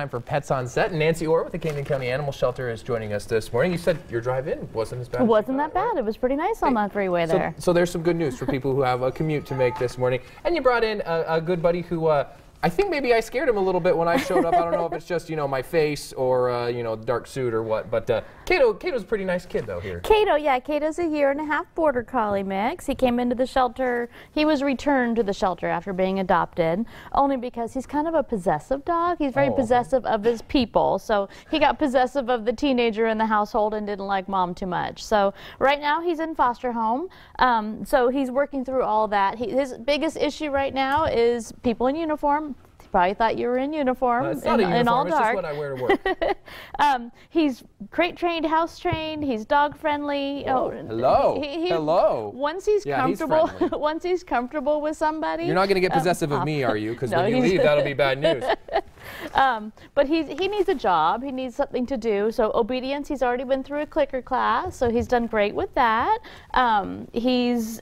Time for Pets on Set. Nancy Orr with the Canyon County Animal Shelter is joining us this morning. You said your drive-in wasn't as bad. It wasn't that right? bad. It was pretty nice on that freeway So, there. so there's some good news for people who have a commute to make this morning. And you brought in a, a good buddy who uh, I think maybe I scared him a little bit when I showed up. I don't know if it's just you know my face or uh, you know dark suit or what. But uh, Kato, Kato's a pretty nice kid though here. Kato, yeah, Kato's a year and a half border collie mix. He came into the shelter. He was returned to the shelter after being adopted, only because he's kind of a possessive dog. He's very Oh, possessive of his people. So he got possessive of the teenager in the household and didn't like mom too much. So right now he's in foster home. Um, so he's working through all that. He, his biggest issue right now is people in uniform. He probably thought you were in uniform. Uh, it's not in, a uniform. all it's dark. just what I wear to work. Um, he's crate trained, house trained. He's dog friendly. Oh, hello. Hello. Once he's Yeah, he's comfortable, friendly. once he's comfortable with somebody. You're not going to get um, possessive of me, are you? Because No, when you leave, that'll be bad news. Um, but he's he needs a job. He needs something to do. So obedience. He's already been through a clicker class, so he's done great with that. Um, he's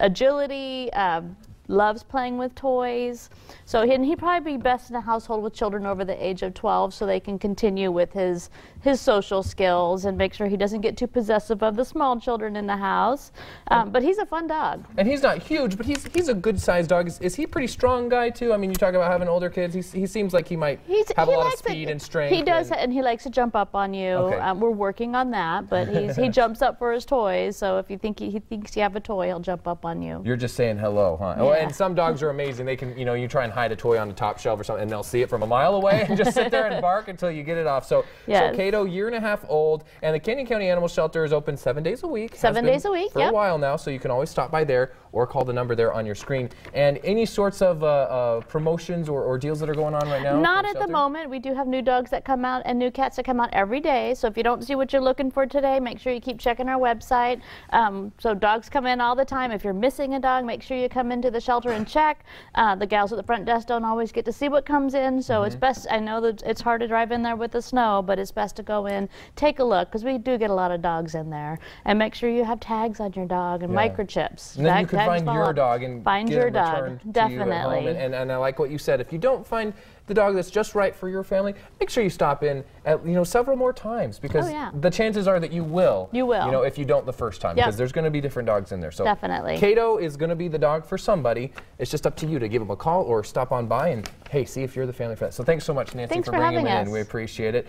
agility. Um, loves playing with toys. So he, and he'd probably be best in a household with children over the age of 12 so they can continue with his his social skills and make sure he doesn't get too possessive of the small children in the house. Um, but he's a fun dog. And he's not huge, but he's he's a good sized dog. Is, is he a pretty strong guy too? I mean, you talk about having older kids. He's, he seems like he might He's, have a lot of speed and strength. He does, and- and, he likes to jump up on you. Okay. Um, we're working on that, but he's, he jumps up for his toys. So if you think he, he thinks you have a toy, he'll jump up on you. You're just saying hello, huh? Oh, Yeah. And some dogs are amazing. They can, you know, you try and hide a toy on the top shelf or something, and they'll see it from a mile away and just sit there and bark until you get it off. So, Yes. so Kato, year and a half old, and the Canyon County Animal Shelter is open seven days a week. Seven days a week, for yep. a while now. So you can always stop by there or call the number there on your screen. And any sorts of uh, uh, promotions or, or deals that are going on right now? Not at the moment. We do have new dogs that come out and new cats that come out every day. So if you don't see what you're looking for today, make sure you keep checking our website. Um, so dogs come in all the time. If you're missing a dog, make sure you come into the shelter in check. Uh, the gals at the front desk don't always get to see what comes in, so Mm-hmm. it's best. I know that it's hard to drive in there with the snow, but it's best to go in, take a look, because we do get a lot of dogs in there, and make sure you have tags on your dog and Yeah. microchips. And then you can find your dog and find get your dog. to you. Definitely. And, and, and I like what you said. If you don't find the dog that's just right for your family, make sure you stop in at you know several more times because Oh, yeah. the chances are that you will. You will. You know if you don't the first time Yep. because there's going to be different dogs in there. So Definitely. Kato is going to be the dog for somebody. It's just up to you to give them a call or stop on by and hey, see if you're the family for that. So thanks so much, Nancy, Thanks for for bringing having him in. us. We appreciate it.